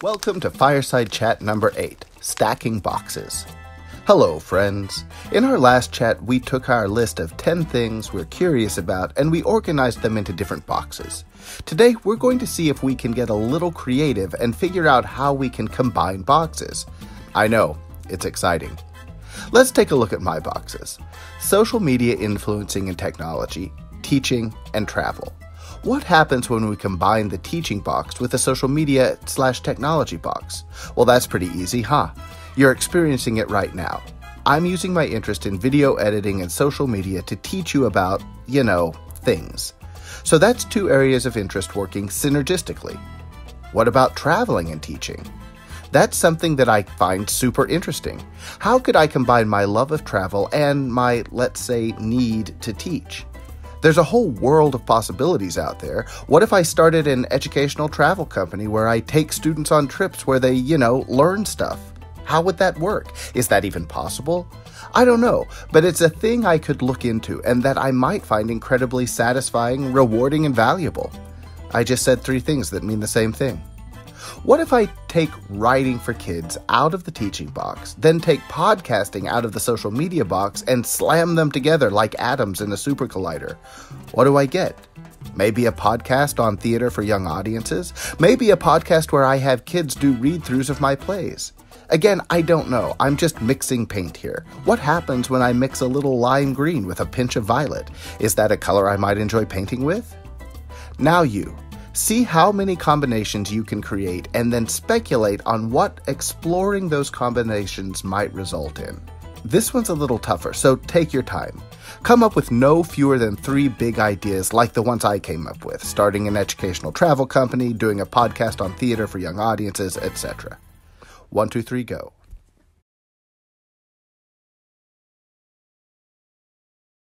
Welcome to Fireside Chat number 8 Stacking Boxes. Hello, friends. In our last chat, we took our list of 10 things we're curious about and we organized them into different boxes. Today, we're going to see if we can get a little creative and figure out how we can combine boxes. I know, it's exciting. Let's take a look at my boxes social media influencing and technology, teaching, and travel. What happens when we combine the teaching box with the social media slash technology box? Well, that's pretty easy, huh? You're experiencing it right now. I'm using my interest in video editing and social media to teach you about, you know, things. So that's two areas of interest working synergistically. What about traveling and teaching? That's something that I find super interesting. How could I combine my love of travel and my, let's say, need to teach? There's a whole world of possibilities out there. What if I started an educational travel company where I take students on trips where they, you know, learn stuff? How would that work? Is that even possible? I don't know, but it's a thing I could look into and that I might find incredibly satisfying, rewarding, and valuable. I just said three things that mean the same thing. What if I take writing for kids out of the teaching box, then take podcasting out of the social media box and slam them together like atoms in a super collider? What do I get? Maybe a podcast on theater for young audiences? Maybe a podcast where I have kids do read throughs of my plays? Again, I don't know. I'm just mixing paint here. What happens when I mix a little lime green with a pinch of violet? Is that a color I might enjoy painting with? Now, you. See how many combinations you can create and then speculate on what exploring those combinations might result in. This one's a little tougher, so take your time. Come up with no fewer than three big ideas like the ones I came up with starting an educational travel company, doing a podcast on theater for young audiences, etc. One, two, three, go.